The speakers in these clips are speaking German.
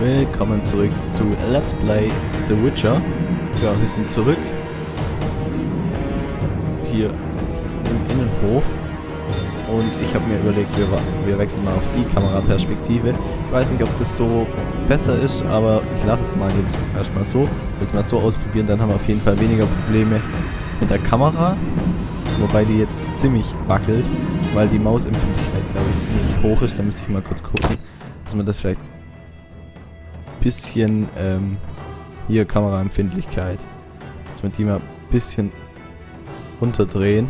Willkommen zurück zu Let's Play The Witcher. Ja, wir sind zurück. Hier im Innenhof. Und ich habe mir überlegt, wir, wir wechseln mal auf die Kameraperspektive. Ich weiß nicht, ob das so besser ist, aber ich lasse es mal jetzt erstmal so. Will es mal so ausprobieren, dann haben wir auf jeden Fall weniger Probleme mit der Kamera. Wobei die jetzt ziemlich wackelt, weil die Mausempfindlichkeit, glaube ich, ziemlich hoch ist. Da müsste ich mal kurz gucken, dass man das vielleicht bisschen, ähm, hier Kameraempfindlichkeit, dass wir die mal ein bisschen runterdrehen.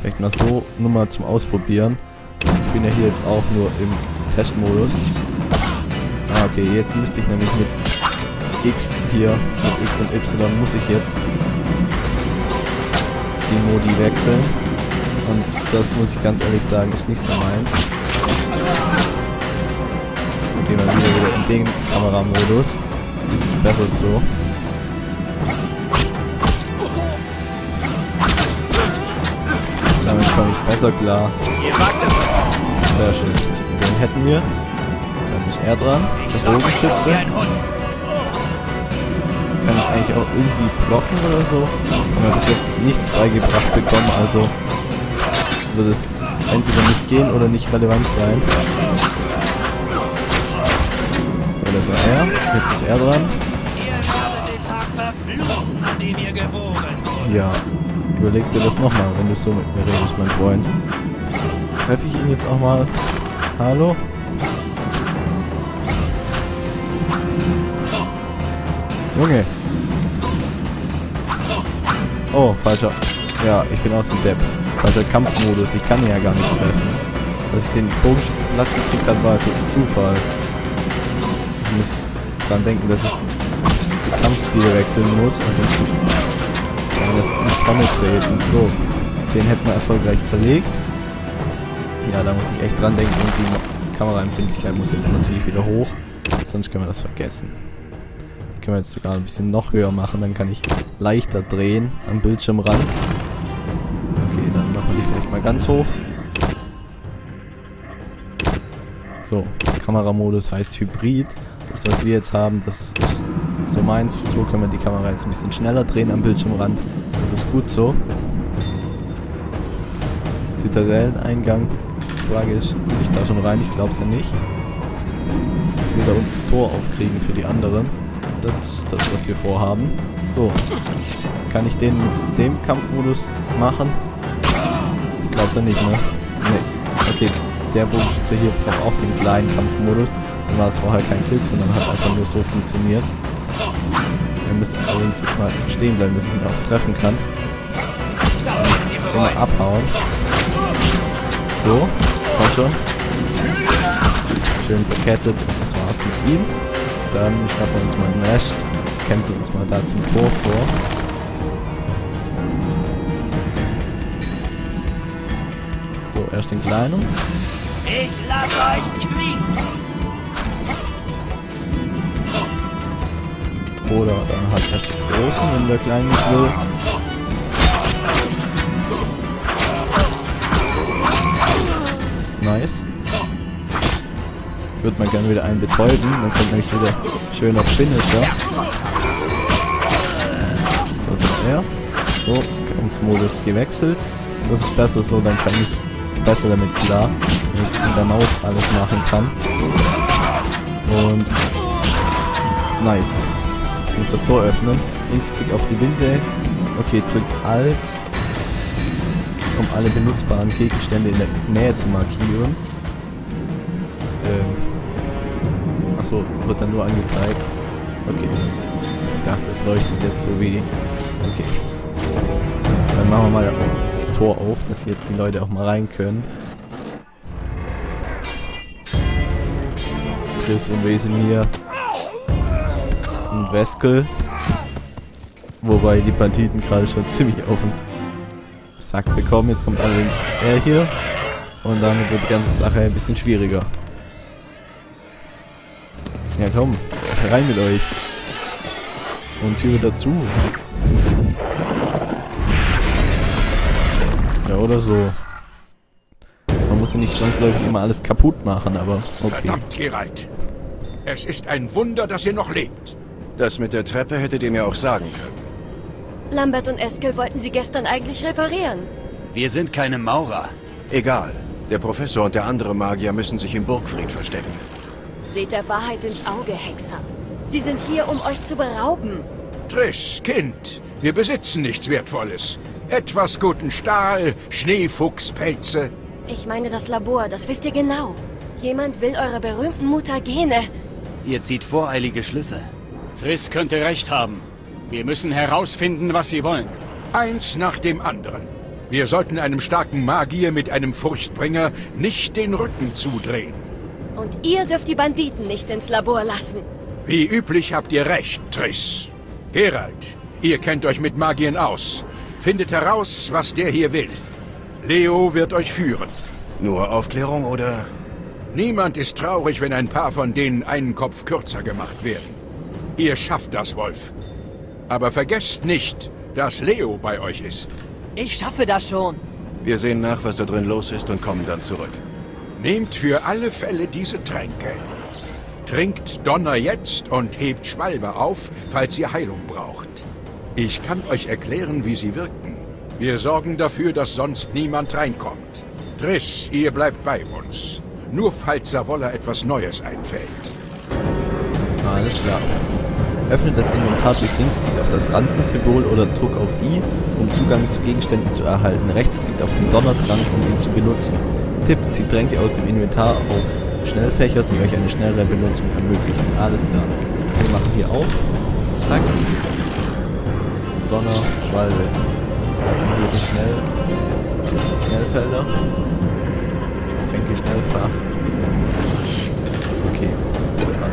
Vielleicht mal so, nur mal zum Ausprobieren. Ich bin ja hier jetzt auch nur im Testmodus. Ah, okay, jetzt müsste ich nämlich mit X hier, mit X und Y muss ich jetzt die Modi wechseln. Und das muss ich ganz ehrlich sagen, ist nicht so meins. Den Kameramodus. Ist besser so. Damit komme ich besser klar. Sehr schön. Den hätten wir. Dann ist er dran. Der Bogenschütze kann ich eigentlich auch irgendwie blocken oder so. Haben wir bis jetzt nichts beigebracht bekommen, also wird es entweder nicht gehen oder nicht relevant sein. Das war er. Jetzt ist er dran. Ja, überleg dir das nochmal, wenn du so mit mir redest, mein Freund. Treffe ich ihn jetzt auch mal? Hallo? Junge, Oh, falscher. Ja, ich bin aus dem Depp. Falscher Kampfmodus. Ich kann ihn ja gar nicht treffen. Dass ich den Bogenschützen glatt gekriegt habe, war also Zufall. Ich muss dran denken, dass ich die Kampfstile wechseln muss. Ansonsten kann das in die Tonne treten. So. Den hätten wir erfolgreich zerlegt. Ja, da muss ich echt dran denken. Und die Kameraempfindlichkeit muss jetzt natürlich wieder hoch. Sonst können wir das vergessen können wir jetzt sogar ein bisschen noch höher machen. Dann kann ich leichter drehen am Bildschirmrand. Okay, dann machen wir die vielleicht mal ganz hoch. So, Kameramodus heißt Hybrid. Das, was wir jetzt haben, das ist so meins. So können wir die Kamera jetzt ein bisschen schneller drehen am Bildschirmrand. Das ist gut so. Zitadelleneingang. Die Frage ist, will ich da schon rein? Ich glaube es ja nicht. Ich will da unten das Tor aufkriegen für die anderen. Das ist das, was wir vorhaben. So. Kann ich den mit dem Kampfmodus machen? Ich glaube ja nicht, ne? Ne. Okay, der Bogenschütze hier braucht auch den kleinen Kampfmodus. War es vorher kein Klick, sondern hat einfach nur so funktioniert. Er müsste allerdings jetzt mal stehen bleiben, dass ich ihn auch treffen kann. Immer abhauen. So, komm schon. Schön verkettet. Das war's mit ihm. Dann schnappen wir uns mal einen Nest, kämpfen uns mal da zum Tor vor. So, erst den kleinen. Ich lasse euch nicht Oder dann halt den großen, wenn der kleine nicht will. Nice. Würde mal gerne wieder einen betäuben. Dann kommt nämlich wieder schön auf Finisher. Das ist er. So, Kampfmodus gewechselt. Das ist besser so, dann kann ich besser damit klar, wenn ich mit der Maus alles machen kann. Und nice. Muss das Tor öffnen. Linksklick auf die Winde. Okay, drückt Alt, um alle benutzbaren Gegenstände in der Nähe zu markieren. Ähm, Achso, wird dann nur angezeigt. Okay. Ich dachte, es leuchtet jetzt so wie... Okay. Dann machen wir mal das Tor auf, dass hier die Leute auch mal rein können. Chris und Wesemir und Weskel. Wobei die Banditen gerade schon ziemlich auf den Sack bekommen. Jetzt kommt allerdings er hier. Und dann wird die ganze Sache ein bisschen schwieriger. Ja komm, rein mit euch. Und Tür dazu. Ja, oder so. Man muss ja nicht zwangsläufig immer alles kaputt machen, aber okay. Verdammt, Geralt. Es ist ein Wunder, dass ihr noch lebt. Das mit der Treppe hättet ihr mir auch sagen können. Lambert und Eskel wollten sie gestern eigentlich reparieren. Wir sind keine Maurer. Egal. Der Professor und der andere Magier müssen sich im Burgfried verstecken. Seht der Wahrheit ins Auge, Hexer. Sie sind hier, um euch zu berauben. Trish, Kind, wir besitzen nichts Wertvolles. Etwas guten Stahl, Schneefuchspelze. Ich meine das Labor, das wisst ihr genau. Jemand will eure berühmten Mutagene. Ihr zieht voreilige Schlüsse. Triss könnte recht haben. Wir müssen herausfinden, was sie wollen. Eins nach dem anderen. Wir sollten einem starken Magier mit einem Furchtbringer nicht den Rücken zudrehen. Und ihr dürft die Banditen nicht ins Labor lassen. Wie üblich habt ihr recht, Triss. Gerald, ihr kennt euch mit Magiern aus. Findet heraus, was der hier will. Leo wird euch führen. Nur Aufklärung oder... Niemand ist traurig, wenn ein paar von denen einen Kopf kürzer gemacht werden. Ihr schafft das, Wolf. Aber vergesst nicht, dass Leo bei euch ist. Ich schaffe das schon. Wir sehen nach, was da drin los ist und kommen dann zurück. Nehmt für alle Fälle diese Tränke. Trinkt Donner jetzt und hebt Schwalbe auf, falls ihr Heilung braucht. Ich kann euch erklären, wie sie wirken. Wir sorgen dafür, dass sonst niemand reinkommt. Triss, ihr bleibt bei uns. Nur falls Savolla etwas Neues einfällt. Alles klar. Öffne das Inventar durch Linksklick auf das Ranzensymbol oder Druck auf I, um Zugang zu Gegenständen zu erhalten. Rechtsklick auf den Donnertrank, um ihn zu benutzen. Tipp, zieht Tränke aus dem Inventar auf Schnellfächer, die euch eine schnellere Benutzung ermöglichen. Alles klar. Wir machen hier auf. Zack. Donner, Schwalbe. Das sind hier die Schnell Schnellfelder. Tränke Schnellfach.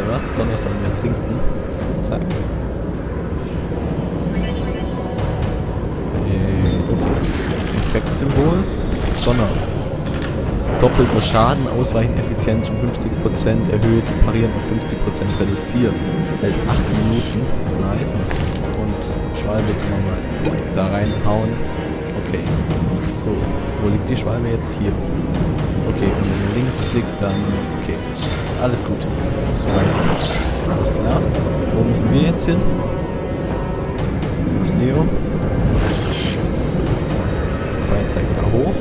Was? Donner sollen wir trinken. Zack. Äh, okay. Effektsymbol. Donner. Doppelter Schaden, Ausweicheneffizienz um 50% erhöht, Parieren auf 50% reduziert. Hält 8 Minuten. Nice. Und Schwalbe kann man mal da reinhauen. Okay. So, wo liegt die Schwalbe jetzt? Hier. Okay, wenn ihr links klickt, dann... Okay. Alles gut. Soweit. Alles klar. Wo müssen wir jetzt hin? Leo? Zeigt da hoch.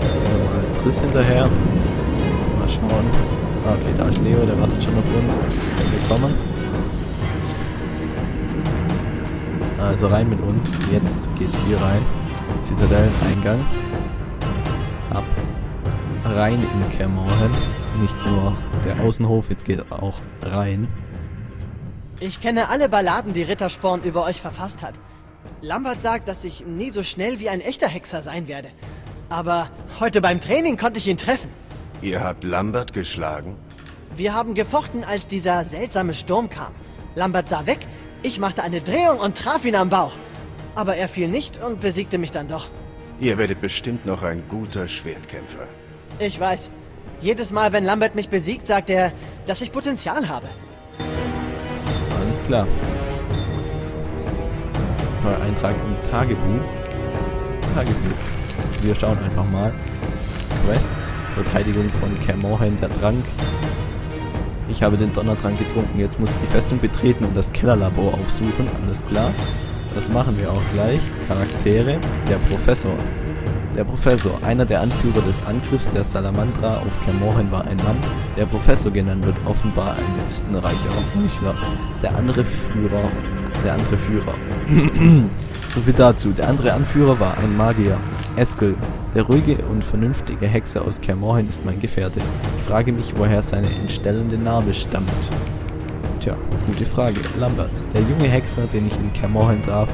Also mal Triss hinterher. Mal schauen. Ah, okay, da ist Leo, der wartet schon auf uns. Willkommen. Also rein mit uns. Jetzt geht's hier rein. Zitadelleneingang. Ab. Rein in Kermorhen. Nicht nur der Außenhof, jetzt geht auch rein. Ich kenne alle Balladen, die Rittersporn über euch verfasst hat. Lambert sagt, dass ich nie so schnell wie ein echter Hexer sein werde. Aber heute beim Training konnte ich ihn treffen. Ihr habt Lambert geschlagen? Wir haben gefochten, als dieser seltsame Sturm kam. Lambert sah weg, ich machte eine Drehung und traf ihn am Bauch. Aber er fiel nicht und besiegte mich dann doch. Ihr werdet bestimmt noch ein guter Schwertkämpfer. Ich weiß. Jedes Mal, wenn Lambert mich besiegt, sagt er, dass ich Potenzial habe. Alles klar. Neuer Eintrag im Tagebuch. Tagebuch. Wir schauen einfach mal. Quests, Verteidigung von Kermorhen, der Trank. Ich habe den Donnertrank getrunken. Jetzt muss ich die Festung betreten und das Kellerlabor aufsuchen. Alles klar. Das machen wir auch gleich. Charaktere. Der Professor. Der Professor, einer der Anführer des Angriffs der Salamandra auf Kermorhen war ein Mann, der Professor genannt wird, offenbar ein listenreicher Heuchler. Der andere Führer, der andere Führer. so viel dazu. Der andere Anführer war ein Magier. Eskel, der ruhige und vernünftige Hexer aus Kermorhen ist mein Gefährte. Ich frage mich, woher seine entstellende Narbe stammt. Tja, gute Frage. Lambert, der junge Hexer, den ich in Kermorhen traf,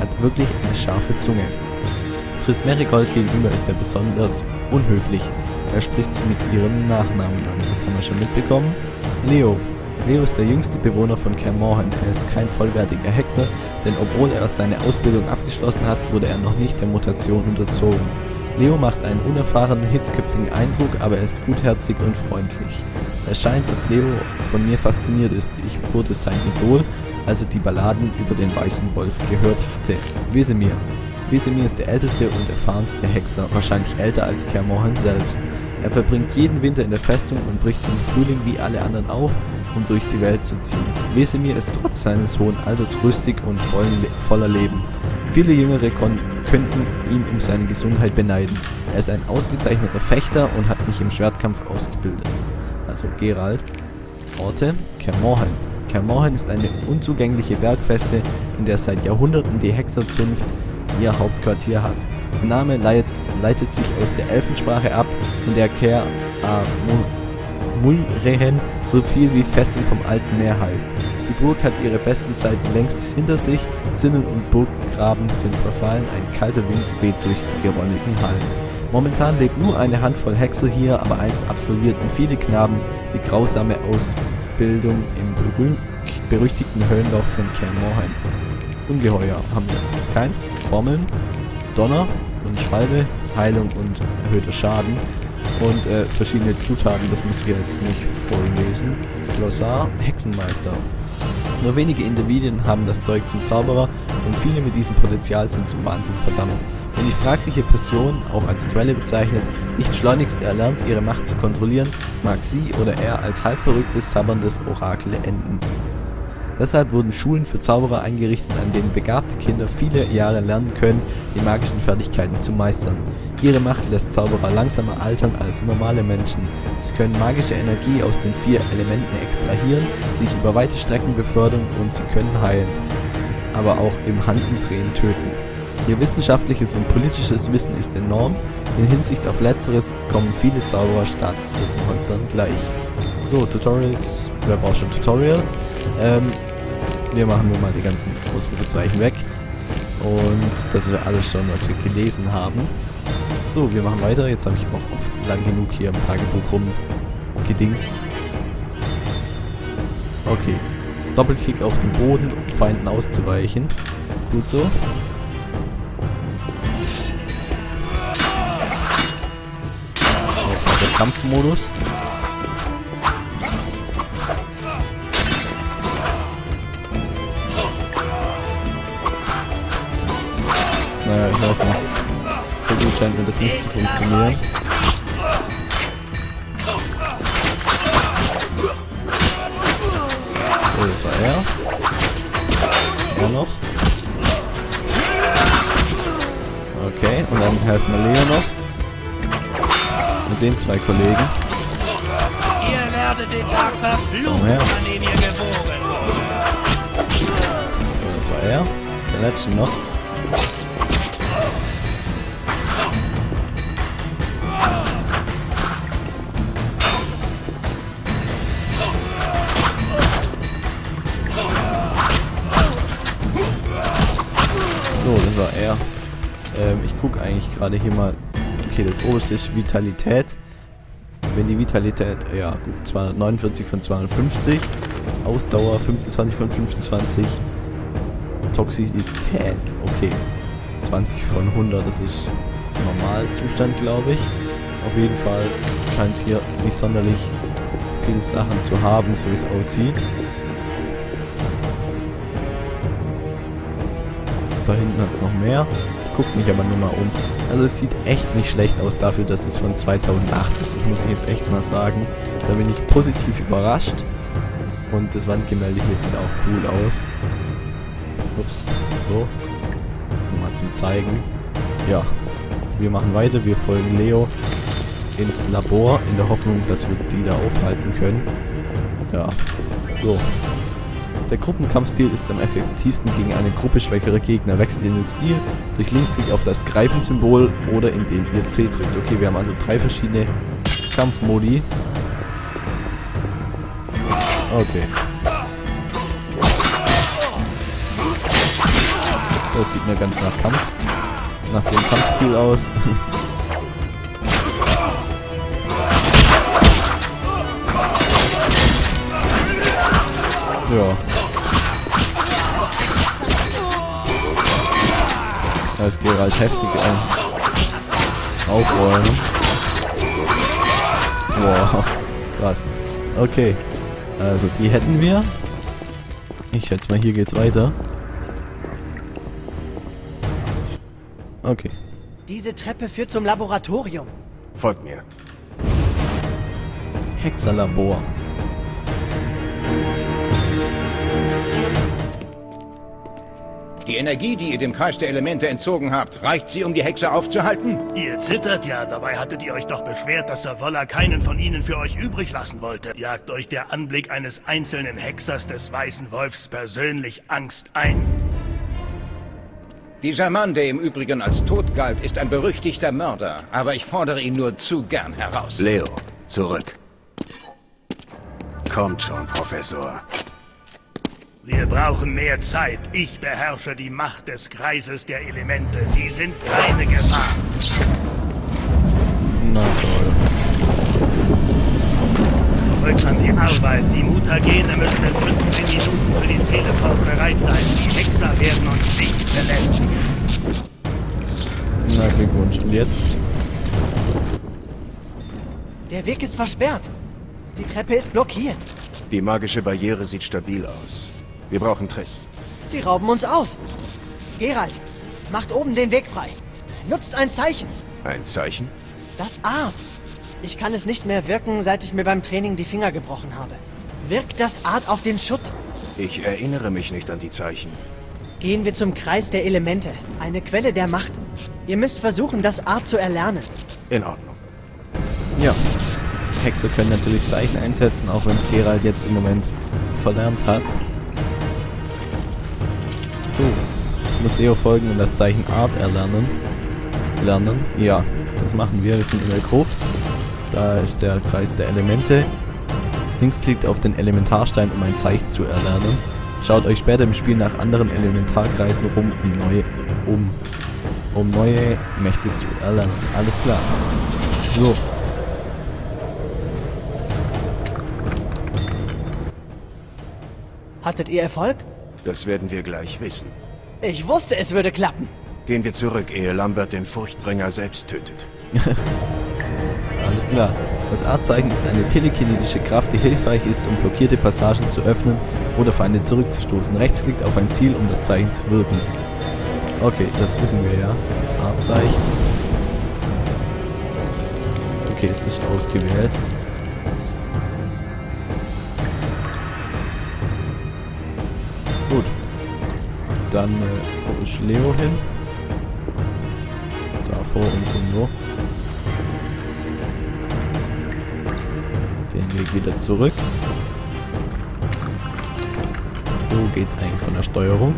hat wirklich eine scharfe Zunge. Triss Merigold gegenüber ist er besonders unhöflich. Er spricht sie mit ihrem Nachnamen an. Das haben wir schon mitbekommen. Leo. Leo ist der jüngste Bewohner von Kermorhen. Er ist kein vollwertiger Hexer, denn obwohl er seine Ausbildung abgeschlossen hat, wurde er noch nicht der Mutation unterzogen. Leo macht einen unerfahrenen, hitzköpfigen Eindruck, aber er ist gutherzig und freundlich. Es scheint, dass Leo von mir fasziniert ist. Ich wurde sein Idol, als er die Balladen über den weißen Wolf gehört hatte. Wesemir. Wesemir ist der älteste und erfahrenste Hexer, wahrscheinlich älter als Kermorhen selbst. Er verbringt jeden Winter in der Festung und bricht im Frühling wie alle anderen auf, und durch die Welt zu ziehen. Wesemir ist trotz seines hohen Alters rüstig und vollen, voller Leben. Viele Jüngere könnten ihn um seine Gesundheit beneiden. Er ist ein ausgezeichneter Fechter und hat mich im Schwertkampf ausgebildet. Also Gerald. Orte, Kermorhen. Kermorhen ist eine unzugängliche Bergfeste, in der seit Jahrhunderten die Hexerzunft ihr Hauptquartier hat. Der Name leitet, leitet sich aus der Elfensprache ab, in der Ker Muirehen so viel wie Festung vom Alten Meer heißt. Die Burg hat ihre besten Zeiten längst hinter sich, Zinnen und Burggraben sind verfallen, ein kalter Wind weht durch die geräumigen Hallen. Momentan lebt nur eine Handvoll Hexer hier, aber einst absolvierten viele Knaben die grausame Ausbildung im berüchtigten Höhenloch von Kernmorheim. Ungeheuer haben wir keins, Formeln, Donner und Schwalbe, Heilung und erhöhter Schaden und äh, verschiedene Zutaten, das muss ich jetzt nicht vorlesen. Glossar, Hexenmeister. Nur wenige Individuen haben das Zeug zum Zauberer und viele mit diesem Potenzial sind zum Wahnsinn verdammt. Wenn die fragliche Person, auch als Quelle bezeichnet, nicht schleunigst erlernt, ihre Macht zu kontrollieren, mag sie oder er als halbverrücktes, sabberndes Orakel enden. Deshalb wurden Schulen für Zauberer eingerichtet, an denen begabte Kinder viele Jahre lernen können, die magischen Fertigkeiten zu meistern. Ihre Macht lässt Zauberer langsamer altern als normale Menschen. Sie können magische Energie aus den vier Elementen extrahieren, sich über weite Strecken befördern und sie können heilen, aber auch im Handumdrehen töten. Ihr wissenschaftliches und politisches Wissen ist enorm. In Hinsicht auf letzteres kommen viele Zauberer Staatsbürgerhäuptern gleich. So, Tutorials. Wer braucht schon Tutorials? Ähm, wir machen nur mal die ganzen Ausrufezeichen weg. Und das ist alles schon, was wir gelesen haben. So, wir machen weiter. Jetzt habe ich auch oft lang genug hier im Tagebuch rumgedingst. Okay. Doppelklick auf den Boden, um Feinden auszuweichen. Gut so. Kampfmodus. Ich weiß nicht. So gut scheint mir das nicht zu funktionieren. So, das war er. Er noch. Okay, und dann helfen wir Leo noch. Mit den zwei Kollegen. Ihr werdet den Tag verfluchen, her. an dem ihr geboren wurdet. So, das war er. Der letzte noch. Ähm, ich gucke eigentlich gerade hier mal. Okay, das oberste ist Vitalität. Wenn die Vitalität, ja gut, 249 von 250. Ausdauer 25 von 25. Toxizität, okay. 20 von 100, das ist Normalzustand, glaube ich. Auf jeden Fall scheint es hier nicht sonderlich viele Sachen zu haben, so wie es aussieht. Da hinten hat es noch mehr. Gucke mich aber nur mal um. Also es sieht echt nicht schlecht aus dafür, dass es von 2008 ist. Das muss ich jetzt echt mal sagen. Da bin ich positiv überrascht. Und das Wandgemälde hier sieht auch cool aus. Ups, so. Nur mal zum Zeigen. Ja, wir machen weiter. Wir folgen Leo ins Labor in der Hoffnung, dass wir die da aufhalten können. Ja, so. Der Gruppenkampfstil ist am effektivsten gegen eine Gruppe schwächerer Gegner. Wechselt in den Stil durch Linksklick auf das Greifen-Symbol oder indem ihr C drückt. Okay, wir haben also drei verschiedene Kampfmodi. Okay. Das sieht mir ganz nach Kampf. Nach dem Kampfstil aus. ja. Da ist Gerald heftig ein Aufräumen. Wow, krass. Okay. Also die hätten wir. Ich schätze mal, hier geht's weiter. Okay. Diese Treppe führt zum Laboratorium. Folgt mir. Hexerlabor. Die Energie, die ihr dem Kreis der Elemente entzogen habt, reicht sie, um die Hexe aufzuhalten? Ihr zittert ja, dabei hattet ihr euch doch beschwert, dass Savolla keinen von ihnen für euch übrig lassen wollte. Jagt euch der Anblick eines einzelnen Hexers des Weißen Wolfs persönlich Angst ein? Dieser Mann, der im Übrigen als tot galt, ist ein berüchtigter Mörder, aber ich fordere ihn nur zu gern heraus. Leo, zurück. Kommt schon, Professor. Wir brauchen mehr Zeit. Ich beherrsche die Macht des Kreises der Elemente. Sie sind keine Gefahr. Na toll. Zurück an die Arbeit. Die Mutagene müssen in 15 Minuten für den Teleport bereit sein. Die Hexer werden uns nicht belästigen. Na Glückwunsch. Und jetzt? Der Weg ist versperrt. Die Treppe ist blockiert. Die magische Barriere sieht stabil aus. Wir brauchen Triss. Die rauben uns aus. Gerald, macht oben den Weg frei. Nutzt ein Zeichen. Ein Zeichen? Das Art. Ich kann es nicht mehr wirken, seit ich mir beim Training die Finger gebrochen habe. Wirkt das Art auf den Schutt. Ich erinnere mich nicht an die Zeichen. Gehen wir zum Kreis der Elemente, eine Quelle der Macht. Ihr müsst versuchen, das Art zu erlernen. In Ordnung. Ja. Hexe können natürlich Zeichen einsetzen, auch wenn es Gerald jetzt im Moment verlernt hat. So, muss Leo folgen und das Zeichen Art erlernen. Lernen? Ja, das machen wir. Wir sind in der Gruft. Da ist der Kreis der Elemente. Links klickt auf den Elementarstein, um ein Zeichen zu erlernen. Schaut euch später im Spiel nach anderen Elementarkreisen rum, um neue, um, um neue Mächte zu erlernen. Alles klar. So. Hattet ihr Erfolg? Das werden wir gleich wissen. Ich wusste, es würde klappen. Gehen wir zurück, ehe Lambert den Furchtbringer selbst tötet. Alles klar. Das Artzeichen ist eine telekinetische Kraft, die hilfreich ist, um blockierte Passagen zu öffnen oder Feinde zurückzustoßen. Rechts klickt auf ein Ziel, um das Zeichen zu wirken. Okay, das wissen wir ja. Artzeichen. Okay, es ist ausgewählt. Dann äh, ist Leo hin? Da vor uns irgendwo. Den Weg wieder zurück. So geht's eigentlich von der Steuerung.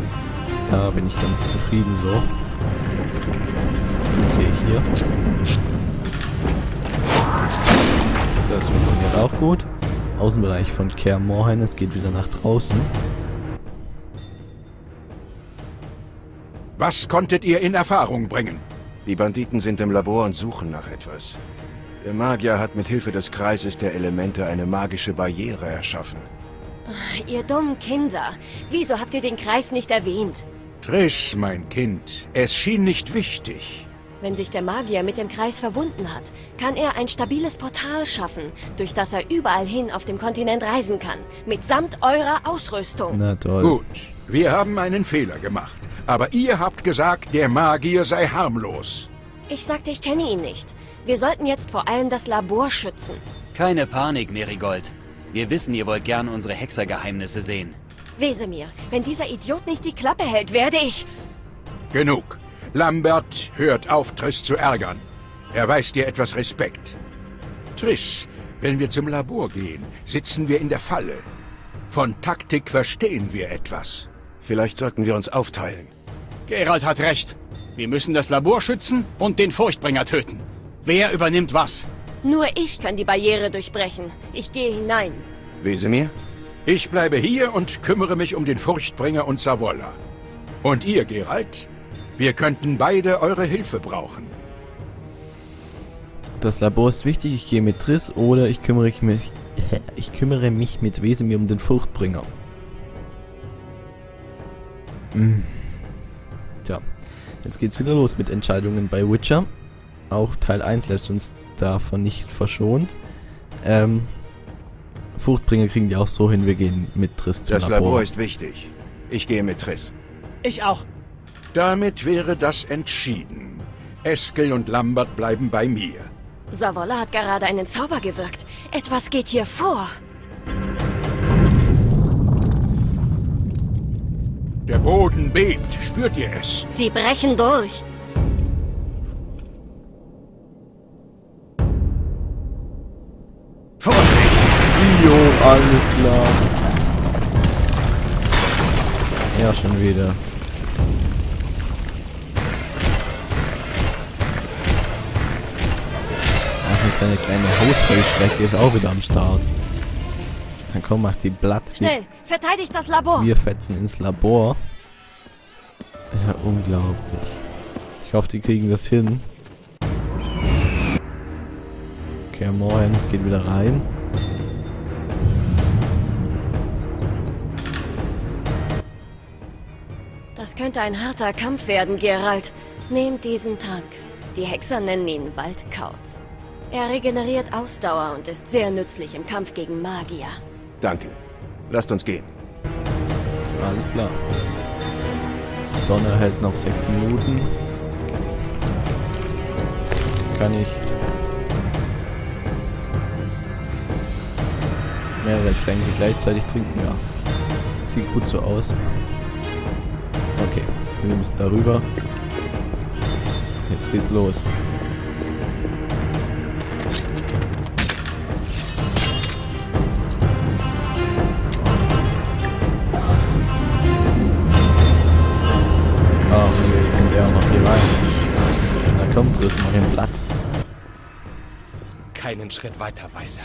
Da bin ich ganz zufrieden so. Okay, hier. Das funktioniert auch gut. Außenbereich von Care Morhen, es geht wieder nach draußen. Was konntet ihr in Erfahrung bringen? Die Banditen sind im Labor und suchen nach etwas. Der Magier hat mit Hilfe des Kreises der Elemente eine magische Barriere erschaffen. Ihr dummen Kinder. Wieso habt ihr den Kreis nicht erwähnt? Triss, mein Kind, es schien nicht wichtig. Wenn sich der Magier mit dem Kreis verbunden hat, kann er ein stabiles Portal schaffen, durch das er überall hin auf dem Kontinent reisen kann, mitsamt eurer Ausrüstung. Na toll. Gut, wir haben einen Fehler gemacht. Aber ihr habt gesagt, der Magier sei harmlos. Ich sagte, ich kenne ihn nicht. Wir sollten jetzt vor allem das Labor schützen. Keine Panik, Merigold. Wir wissen, ihr wollt gern unsere Hexergeheimnisse sehen. Wesemir, wenn dieser Idiot nicht die Klappe hält, werde ich... Genug. Lambert, hört auf, Triss zu ärgern. Er weist dir etwas Respekt. Triss, wenn wir zum Labor gehen, sitzen wir in der Falle. Von Taktik verstehen wir etwas. Vielleicht sollten wir uns aufteilen. Gerald hat recht. Wir müssen das Labor schützen und den Furchtbringer töten. Wer übernimmt was? Nur ich kann die Barriere durchbrechen. Ich gehe hinein. Wesemir? Ich bleibe hier und kümmere mich um den Furchtbringer und Savolla. Und ihr, Geralt? Wir könnten beide eure Hilfe brauchen. Das Labor ist wichtig, ich gehe mit Triss oder ich kümmere mich, ich kümmere mich mit Wesemir um den Furchtbringer. Hm. Tja, jetzt geht's wieder los mit Entscheidungen bei Witcher. Auch Teil 1 lässt uns davon nicht verschont. Ähm, Furchtbringer kriegen die auch so hin, wir gehen mit Triss zum Das Labor. Labor ist wichtig. Ich gehe mit Triss. Ich auch. Damit wäre das entschieden. Eskel und Lambert bleiben bei mir. Savolla hat gerade einen Zauber gewirkt. Etwas geht hier vor. Der Boden bebt. Spürt ihr es? Sie brechen durch. Jo, alles klar. Ja, schon wieder. Ach, jetzt eine kleine Hausfeuerstrecke ist auch wieder am Start. Dann komm, mach die Blatt. Schnell, verteidigt das Labor. Wir fetzen ins Labor. Ja, unglaublich. Ich hoffe, die kriegen das hin. Okay, moin, es geht wieder rein. Das könnte ein harter Kampf werden, Geralt. Nehmt diesen Trank. Die Hexer nennen ihn Waldkauz. Er regeneriert Ausdauer und ist sehr nützlich im Kampf gegen Magier. Danke. Lasst uns gehen. Alles klar. Donner hält noch sechs Minuten. Kann ich mehrere Tränke gleichzeitig trinken? Ja. Sieht gut so aus. Okay, wir müssen darüber. Jetzt geht's los. Triss, mach ein Blatt. Keinen Schritt weiter, Weißer.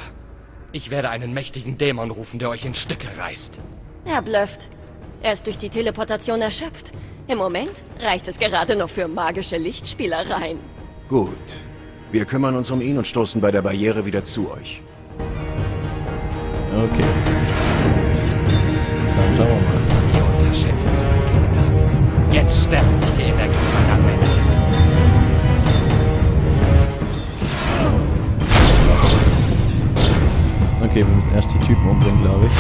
Ich werde einen mächtigen Dämon rufen, der euch in Stücke reißt. Er blufft. Er ist durch die Teleportation erschöpft. Im Moment reicht es gerade noch für magische Lichtspielereien. Gut. Wir kümmern uns um ihn und stoßen bei der Barriere wieder zu euch. Okay. Dann schauen wir mal. Ihr unterschätzt eure Gegner. Jetzt sterben nicht die Energie meiner Okay, wir müssen erst die Typen umbringen, glaube ich.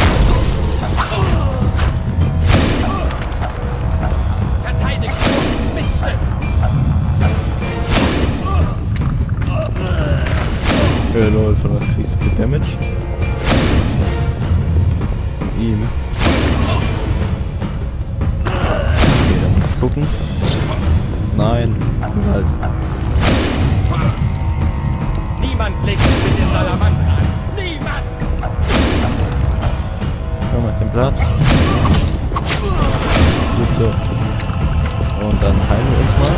Äh, lol, von was kriegst du für Damage? Von ihm. Okay, da muss ich gucken. Nein, halt. Niemand legt mit den Salamandern Platz. Gut so. Und dann heilen wir uns mal.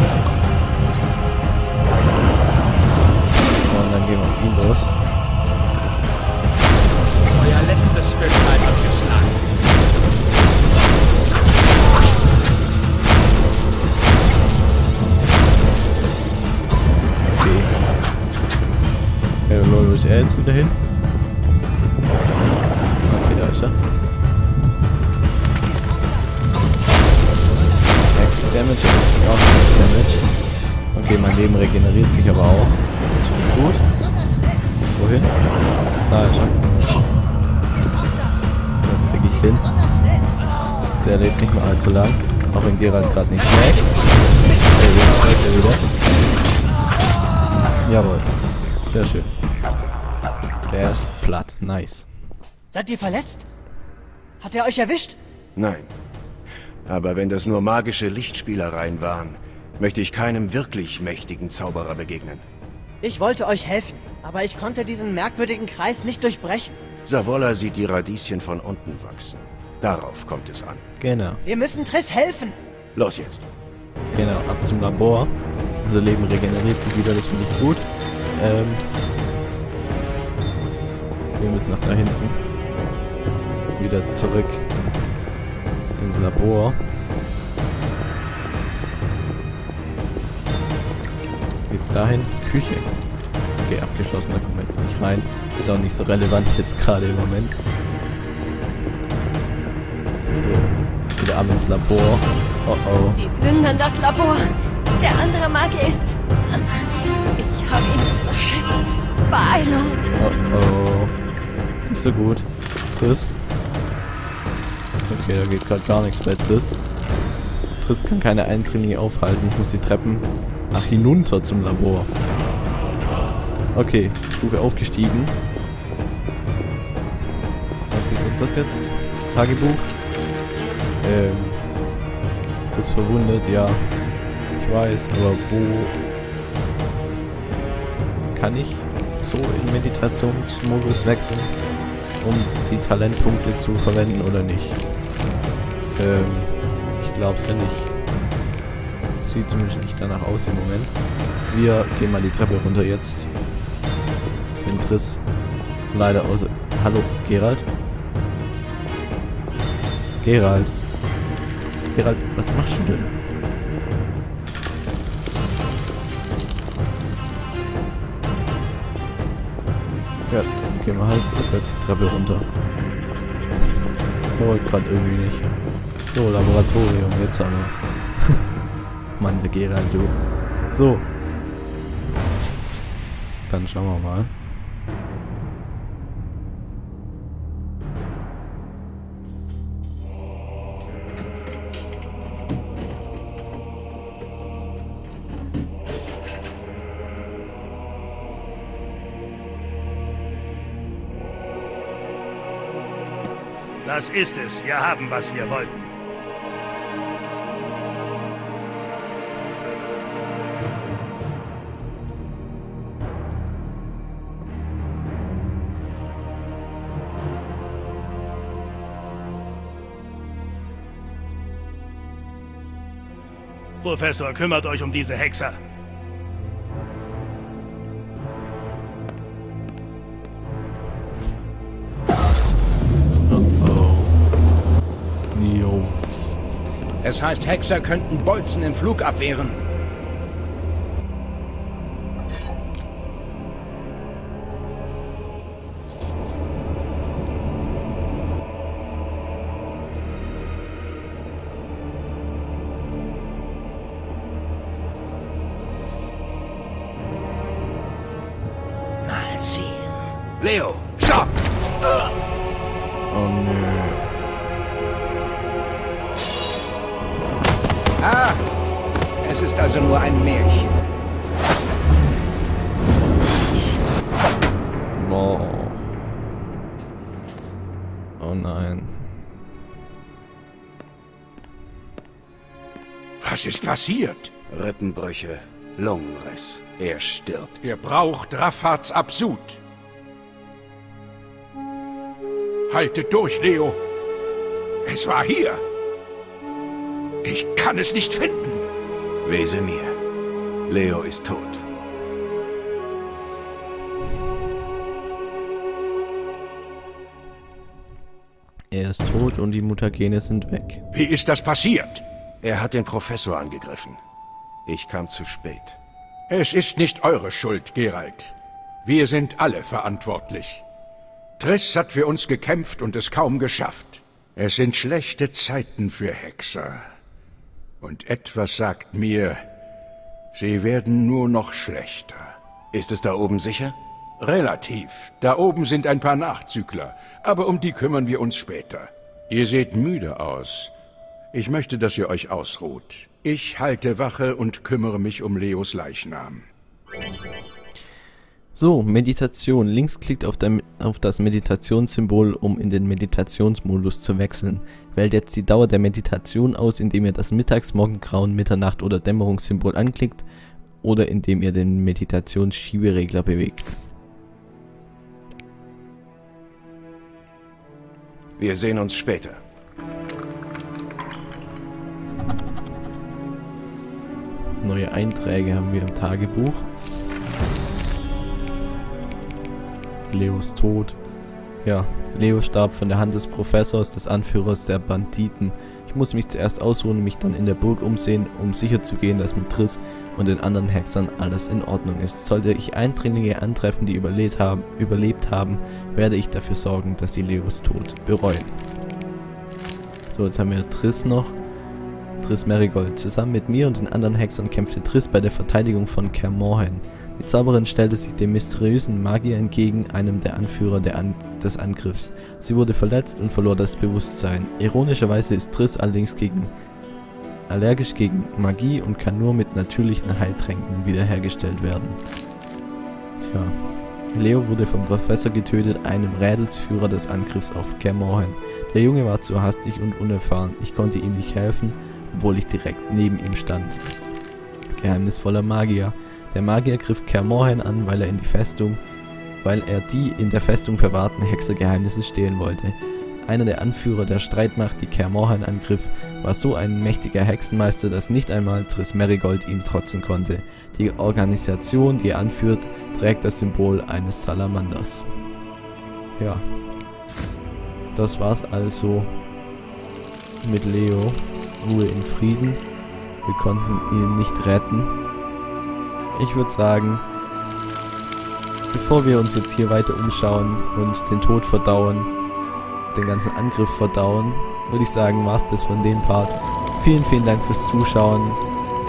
Und dann gehen wir auf ihn los. Euer letztes Stück Leid wird geschlagen. Okay. Ja, lol, wo ist er jetzt wieder hin? Okay, mein Leben regeneriert sich aber auch. Das ich gut. Wohin? Da ist er. Das kriege ich hin. Der lebt nicht mehr allzu lang. Auch wenn Gerald gerade nicht schmeckt. Der er wieder. Jawohl. Sehr schön. Der ist platt. Nice. Seid ihr verletzt? Hat er euch erwischt? Nein. Aber wenn das nur magische Lichtspielereien waren, möchte ich keinem wirklich mächtigen Zauberer begegnen. Ich wollte euch helfen, aber ich konnte diesen merkwürdigen Kreis nicht durchbrechen. Savolla sieht die Radieschen von unten wachsen. Darauf kommt es an. Genau. Wir müssen Triss helfen. Los jetzt. Genau, ab zum Labor. Unser Leben regeneriert sich wieder, das finde ich gut. Ähm, wir müssen nach da hinten. Wieder zurück ins Labor. Geht's dahin? Küche. Okay, abgeschlossen, da kommen wir jetzt nicht rein. Ist auch nicht so relevant jetzt gerade im Moment. So, wieder ab ins Labor. Oh oh. Sie plündern das Labor. Der andere Magier ist... Ich habe ihn unterschätzt. Beeilung. Oh oh. Nicht so gut. Triss. Okay, da geht gerade gar nichts bei Triss. Triss kann keine Eindringlinge aufhalten. Ich muss die Treppen nach hinunter zum Labor. Okay, Stufe aufgestiegen. Was bringt uns das jetzt? Tagebuch. Ähm. Triss verwundet, ja. Ich weiß, aber wo kann ich so in Meditationsmodus wechseln, um die Talentpunkte zu verwenden oder nicht? Ähm, ich glaube es ja nicht. Sieht zumindest nicht danach aus im Moment. Wir gehen mal die Treppe runter jetzt. Wenn Triss leider aus... Hallo, Gerald? Gerald. Gerald, was machst du denn? Ja, dann gehen wir halt rückwärts die Treppe runter. Wollte gerade irgendwie nicht. So, Laboratorium, jetzt haben wir. Mann, der Gerald, du. So. Dann schauen wir mal. Das ist es. Wir haben, was wir wollten. Professor, kümmert euch um diese Hexer. Es heißt, Hexer könnten Bolzen im Flug abwehren. Mal sehen. Leo, stopp! Oh nö. Ah, es ist also nur ein Märchen. Oh. Oh nein. Was ist passiert? Rippenbrüche, Lungenriss. Er stirbt. Ihr braucht Raffats Absud. Haltet durch, Leo. Es war hier. Ich kann es nicht finden. Wesemir. Leo ist tot. Er ist tot und die Mutagene sind weg. Wie ist das passiert? Er hat den Professor angegriffen. Ich kam zu spät. Es ist nicht eure Schuld, Gerald. Wir sind alle verantwortlich. Triss hat für uns gekämpft und es kaum geschafft. Es sind schlechte Zeiten für Hexer. Und etwas sagt mir, sie werden nur noch schlechter. Ist es da oben sicher? Relativ. Da oben sind ein paar Nachzügler, aber um die kümmern wir uns später. Ihr seht müde aus. Ich möchte, dass ihr euch ausruht. Ich halte Wache und kümmere mich um Leos Leichnam. So, Meditation. Links klickt auf, der, auf das Meditationssymbol, um in den Meditationsmodus zu wechseln. Wählt jetzt die Dauer der Meditation aus, indem ihr das Mittags-, Morgengrauen-, Mitternacht- oder Dämmerungssymbol anklickt oder indem ihr den Meditationsschieberegler bewegt. Wir sehen uns später. Neue Einträge haben wir im Tagebuch. Leos Tod. Ja, Leo starb von der Hand des Professors, des Anführers der Banditen. Ich muss mich zuerst ausruhen und mich dann in der Burg umsehen, um sicherzugehen, dass mit Triss und den anderen Hexern alles in Ordnung ist. Sollte ich Eindringlinge antreffen, die überlebt haben, überlebt haben, werde ich dafür sorgen, dass sie Leos Tod bereuen. So, jetzt haben wir Triss noch. Triss Merigold. Zusammen mit mir und den anderen Hexern kämpfte Triss bei der Verteidigung von Kermorhen. Die Zauberin stellte sich dem mysteriösen Magier entgegen, einem der Anführer der An des Angriffs. Sie wurde verletzt und verlor das Bewusstsein. Ironischerweise ist Triss allerdings gegen, allergisch gegen Magie und kann nur mit natürlichen Heiltränken wiederhergestellt werden. Tja. Leo wurde vom Professor getötet, einem Rädelsführer des Angriffs auf Kermorhen. Der Junge war zu hastig und unerfahren. Ich konnte ihm nicht helfen, obwohl ich direkt neben ihm stand. Geheimnisvoller Magier. Der Magier griff Kaer Morhen an, weil er in die Festung, weil er die in der Festung verwahrten Hexergeheimnisse stehlen wollte. Einer der Anführer der Streitmacht, die Kaer Morhen angriff, war so ein mächtiger Hexenmeister, dass nicht einmal Triss Merigold ihm trotzen konnte. Die Organisation, die er anführt, trägt das Symbol eines Salamanders. Ja. Das war's also mit Leo. Ruhe in Frieden. Wir konnten ihn nicht retten. Ich würde sagen, bevor wir uns jetzt hier weiter umschauen und den Tod verdauen, den ganzen Angriff verdauen, würde ich sagen, war's das von dem Part. Vielen, vielen Dank fürs Zuschauen.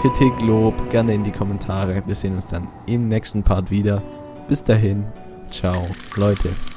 Kritik, Lob, gerne in die Kommentare. Wir sehen uns dann im nächsten Part wieder. Bis dahin, ciao, Leute.